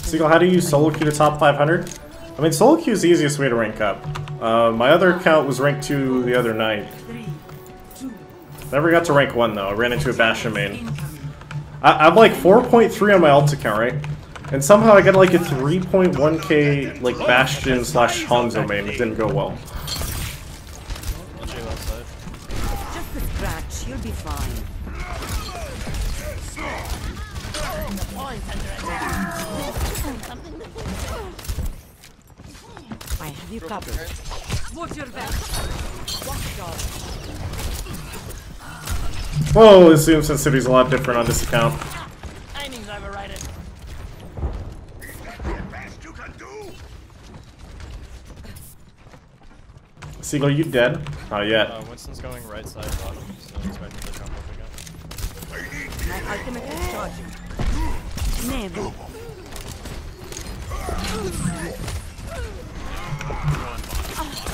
Seagull, how do you solo queue to top 500? I mean, solo queue is the easiest way to rank up. Uh, my other account was ranked 2 the other night. Never got to rank 1 though, I ran into a Bastion main. I am like 4.3 on my alt account, right? And somehow I got like a 3.1k like Bastion slash Hanzo main, it didn't go well. Just a scratch, you'll be fine. I have you covered. Watch your back. Whoa, the zoom sensitivity is a lot different on this account. Timing's overrated. Seagull, you dead? Not yet. Uh, Winston's going right side bottom, so expect him to come up again. My ultimate is charging. Name.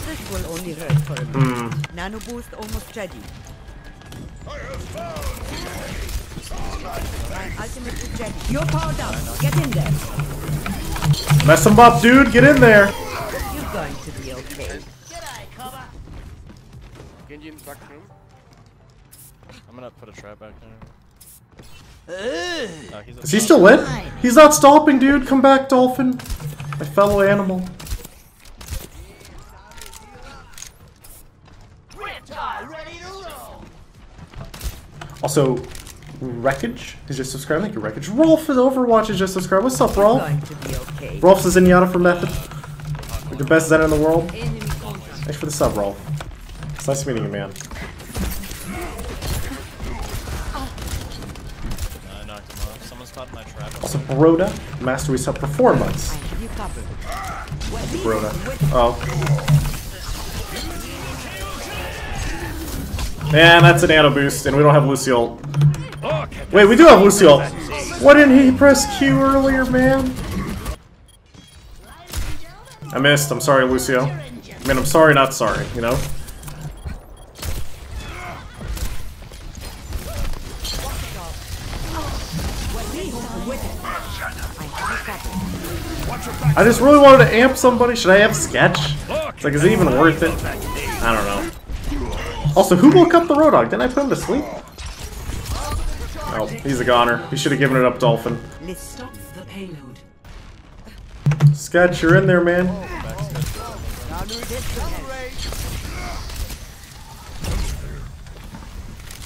This will only hurt for a minute. Nano boost almost ready. My ultimate is ready. You're powered up. Get in there. Mess him up, dude! Get in there! You're going to be okay. G'day, cover. Genji in the back room. I'm gonna put a trap back there. Uh, Is he still in? He's not stopping, dude! Come back, Dolphin! My fellow animal. Reptile ready to roll. Also, Wreckage is just subscribed. Thank you, Wreckage. Rolf is Overwatch is just subscribed. What's up, You're Rolf? going to be okay. Rolf's the Zenyatta for Method. Like the best Zen in the world. Thanks for the sub, Rolf. It's nice meeting you, man. I knocked caught my trap. Also, Broda, Master Resub for four months. Broda. Oh. Man, that's an nano boost, and we don't have Lucio. Wait, we do have Lucio. Why didn't he press Q earlier, man? I missed. I'm sorry, Lucio. I mean, I'm sorry, not sorry, you know? I just really wanted to amp somebody. Should I have Sketch? It's like, is it even worth it? I don't know. Also, who woke up the Roadhog? Didn't I put him to sleep? Oh, he's a goner. He should have given it up, Dolphin. Let's stop the payload. Sketch, you're in there, man.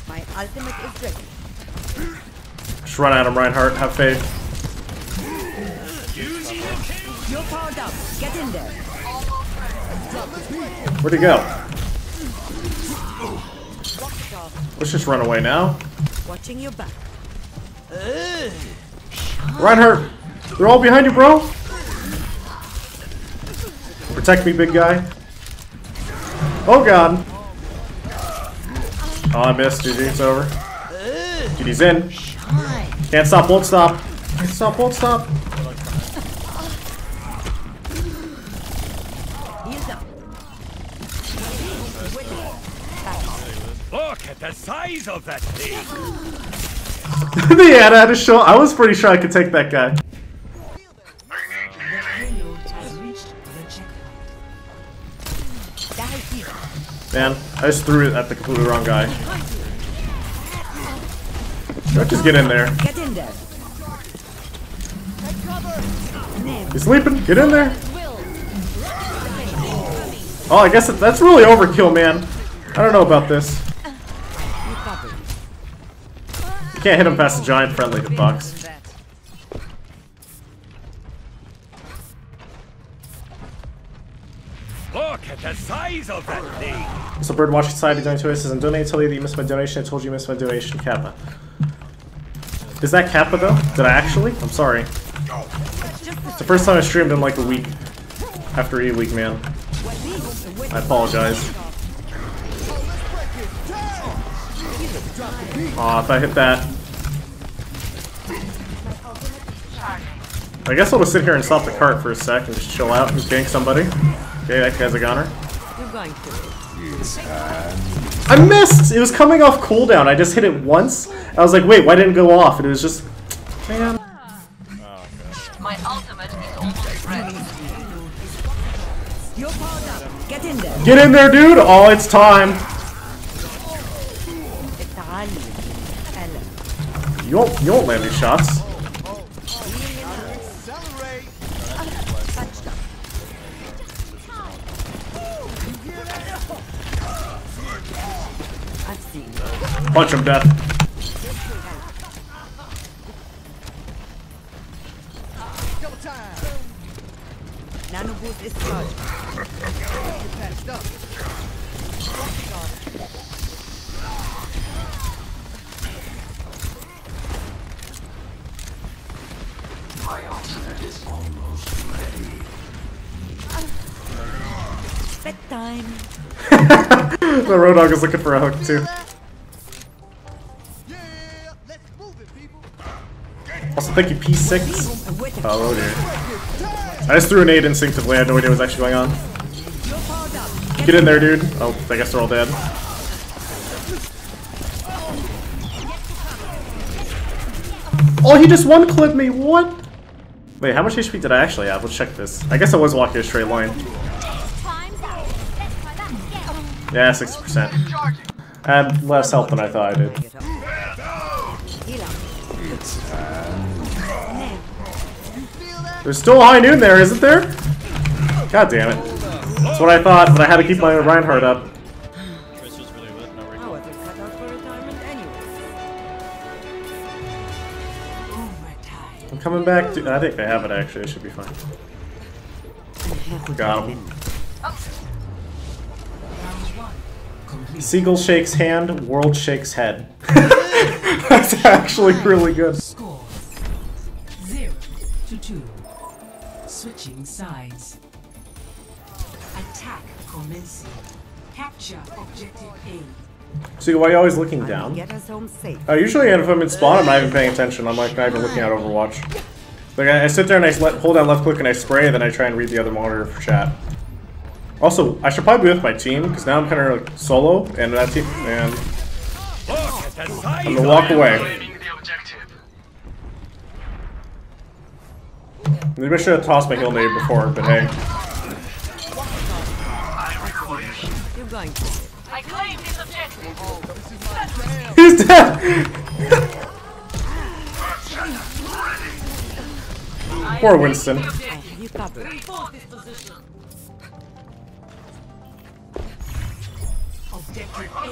My ultimate is ready. Just run at him, Reinhardt. Have faith. You're powered up. Get in there. Where'd he go? Let's just run away now. Watching your back. Reinhardt! They're all behind you, bro! Protect me, big guy. Oh god! Oh, I missed. GG, it's over. GG's in. Can't stop, won't stop. Can't stop, won't stop. Size of that thing! the ad had to show. I was pretty sure I could take that guy. Man, I just threw it at the completely wrong guy. Don't just get in there. Get in there. He's sleeping. Get in there. Oh, I guess that's really overkill, man. I don't know about this. Can't hit him past the giant friendly hitbox. Look at the size of that thing! So Birdwatch Society to us I'm to tell you that you missed my donation. I told you you missed my donation, Kappa. Is that Kappa though? Did I actually? I'm sorry. It's the first time I streamed in like a week. After E Week, man. I apologize. Aw, if I hit that. I guess I'll just sit here and stop the cart for a sec and just chill out and gank somebody. Okay, that guy's a goner. You're going to. I missed! It was coming off cooldown. I just hit it once. I was like, wait, why didn't it go off? And it was just... Man. Oh, My My ultimate is almost ready. You're powered up. Get in there. Get in there, dude! Oh, it's time! You won't, you won't land these shots. Punch him, death. Nano boost is charged. Bedtime. The Roadhog is looking for a hook, too. Also, thank you, P6. Wait Oh, dear. I just threw a nade instinctively. I had no idea what was actually going on. Get in there, dude. Oh, I guess they're all dead. Oh, he just one clipped me. What? Wait, how much HP did I actually have? Let's check this. I guess I was walking a straight line. Yeah, 60%. I had less health than I thought I did. There's still high noon there, isn't there? God damn it. That's what I thought, but I had to keep my Reinhardt up. I'm coming back to- I think they have it actually, it should be fine. Got him. Seagull shakes hand, world shakes head. That's actually really good. Score zero to two. Switching sides. Attack commencing. Capture objective A. So why are you always looking down? Get us home safe. Uh, usually if I'm in spawn, I'm not even paying attention. I'm like not even looking at Overwatch. Like I, I sit there and I let, hold down left click and I spray, and then I try and read the other monitor for chat. Also, I should probably be with my team because now I'm kind of like solo, and that team, and Look at the size I'm gonna walk of away. that thing. Maybe I should have tossed my heal nade before, but hey. You're going to. I claim this objective. He's dead! Poor Winston. I have you covered. Objective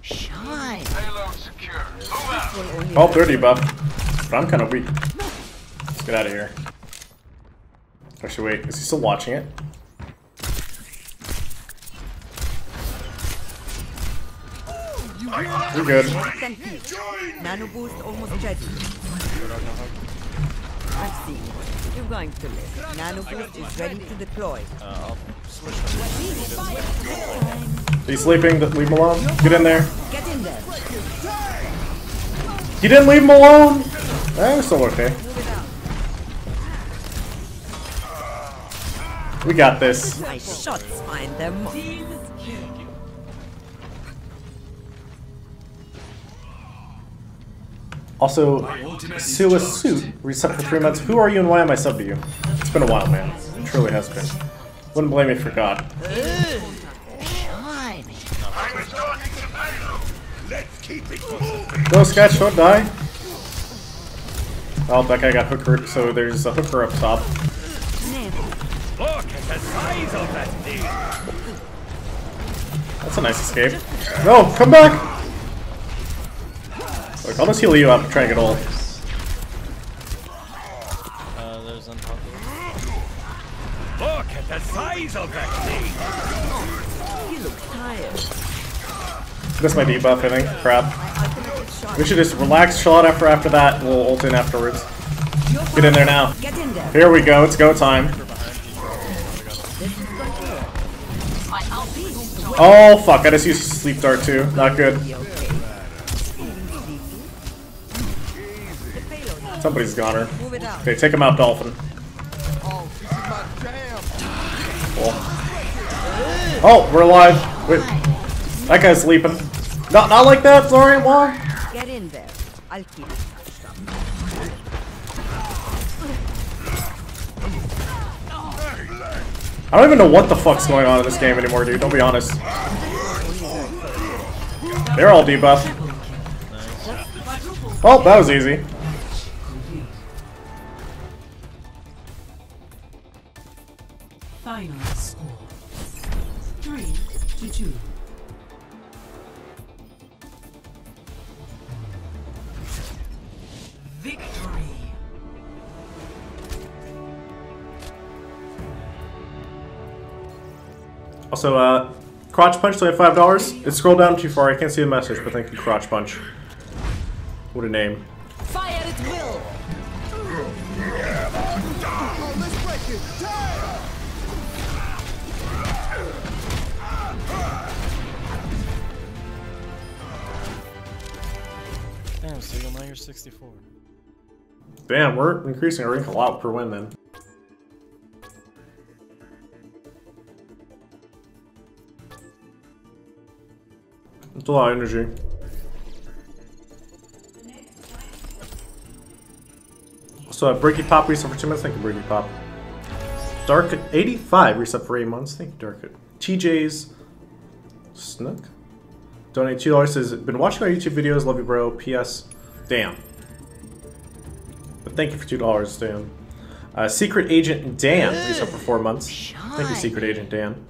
A captured. Escort the payload. Shine. Oh, 30 buff. But I'm kind of weak. Let's get out of here. Actually, wait. Is he still watching it? You're good. Nano boost almost ready. I've seen. You're going to live. Nano boost is ready to deploy. He's sleeping. Leave him alone. Get in there. Get in there. You didn't leave him alone. Eh, we're still okay. We got this. My shots find them. Also, Sue a suit. Reset for three months. Who are you and why am I sub to you? It's been a while, man. It truly has been. Wouldn't blame me for God. Let's keep it moving. No, Sketch, don't die. Oh, that guy got hooker, so there's a hooker up top. Look at the size of that thing. That's a nice escape. No, come back! Look, I'll just heal you up and try and get ult. Uh, there's unpopular. Look at the size of that thing. You look tired. This my debuff, I think. Crap. We should just relax, shot after after that, we'll ult in afterwards. Get in there now. Here we go, it's go time. Oh fuck, I just used sleep dart too. Not good. Somebody's got her. Okay, take him out, Dolphin. Cool. Oh, we're alive. Wait. That guy's sleeping. Not not like that, sorry, why? Get in there. I'll keep it. I don't even know what the fuck's going on in this game anymore, dude. Don't be honest. They're all debuffed. Well, that was easy. Final score. Three to two. Also, uh, Crotch Punch, only five dollars. It scrolled down too far. I can't see the message, but thank you, Crotch Punch. What a name. Fire at will. Damn, Seal, now you're 64. Damn, we're increasing our rank a lot per win then. It's a lot of energy. So, uh, Breaky Pop reset for two months. Thank you, Breaky Pop. Dark 85 reset for eight months. Thank you, Dark. TJ's Snook. Donate two dollars. Says, been watching my YouTube videos. Love you, bro. P.S. Damn. But thank you for two dollars, Dan. Uh, Secret Agent Dan reset for four months. Thank you, Secret Agent Dan.